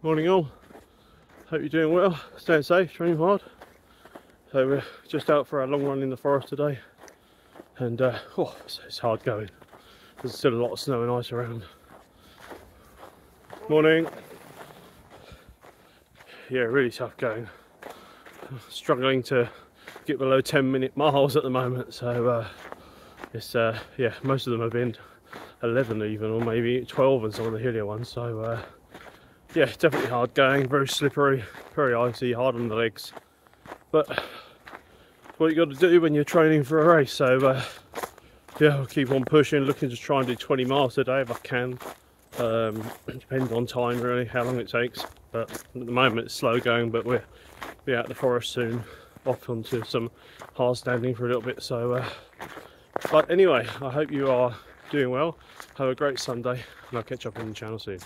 Morning all. Hope you're doing well, staying safe, training hard. So we're just out for a long run in the forest today. And uh, oh, it's, it's hard going. There's still a lot of snow and ice around. Morning. Yeah, really tough going. Struggling to get below 10 minute miles at the moment. So uh, it's uh, yeah, most of them have been 11 even, or maybe 12 and some of the hillier ones. So uh, yeah, definitely hard going, very slippery, very icy, hard on the legs. But what you got to do when you're training for a race. So uh, yeah, I'll keep on pushing, looking to try and do 20 miles a day if I can. Um, depends on time really, how long it takes. But at the moment it's slow going, but we'll be out the forest soon, off onto some hard standing for a little bit. So, uh, but anyway, I hope you are doing well. Have a great Sunday, and I'll catch up on the channel soon.